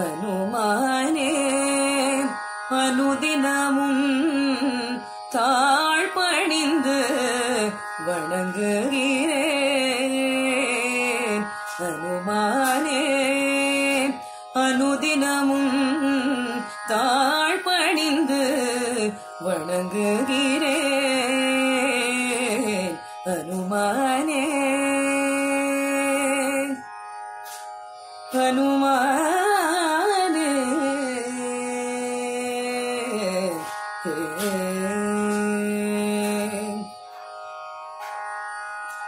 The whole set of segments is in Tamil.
அனுமானே அனுதினமும் தாழ்பணிந்து வணங்குகிறேன் பணிந்து வணங்குகிறேன் அனுமானே ஹனுமானே.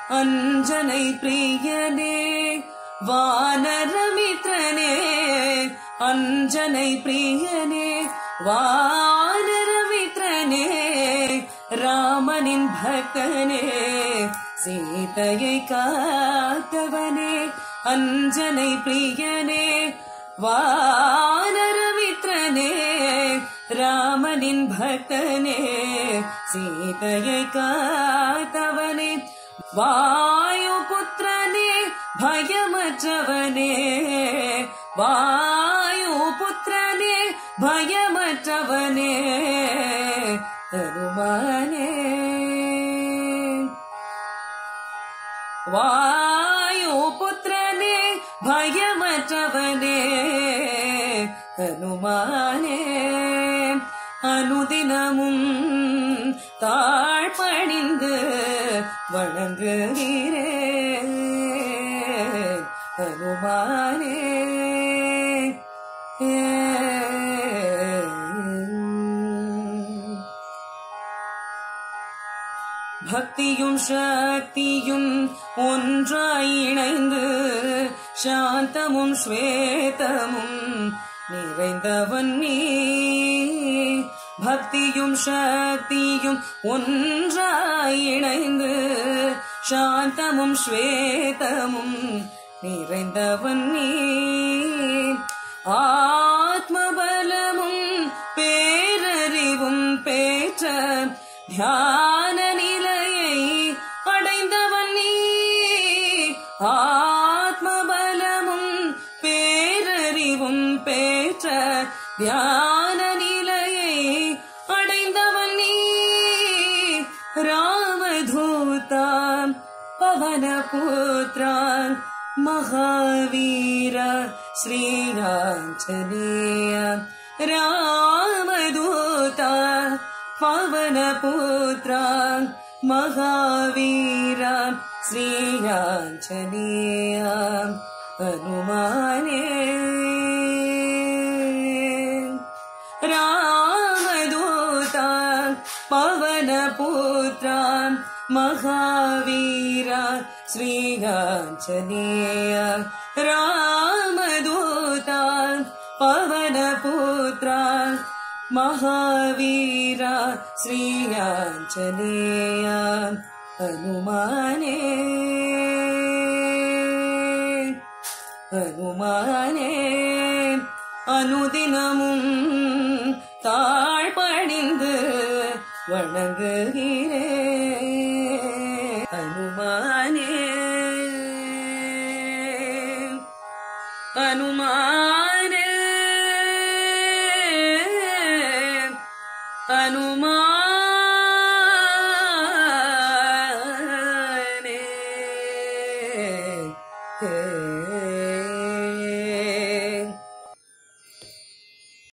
அஞ்சனை பிரியனே வானரமித்ரனே. அஞ்சனை பிரியனே வானரமித்ரனே ராமனின் பக்தனே சீதையை காத்தவனே அஞ்சனை பிரியனே வானரமித்ரனே ராமனின் பக்தனே சீதையை காத்தவனே வாயு புத்திரனே பயமற்றவனே வாயு புத்திரனே பயமற்றவனே தருமானே வாயு புத்திரனே பயமற்றவனே ஹனுமானே அனுதினமும் தாழ்பணிந்து வணங்குகிறேன் ஹனுமானே பக்தியும் சக்தியும் ஒன்றாய் இணைந்து சாந்தமும் ஸ்வேதமும் நிறைந்தவன் நீ. பக்தியும் சக்தியும் ஒன்றாய் இணைந்து சாந்தமும் ஸ்வேதமும் நிறைந்தவன் நீ. ஆத்மபலமும் பேரறிவும் பேற்ற தியான பேற்ற தியான நிலையை அடைந்தவன் நீ ராமதூதா பவனபுத்ரா மகாவீர ஸ்ரீராஞ்சனேய ராமதூதா பவனபுத்ரா மகாவீர ஸ்ரீராஞ்சனேய ஹனுமானே പവനപുത്ര മഹാവീര ശ്രീകാഞ്ചനീയ രാമദൂത പവനപുത്ര മഹാവീര ശ്രീകാഞ്ചനീയ ഹനുമാനേ. ഹനുമാനേ. അനുദിനമും வணங்குகிறேன்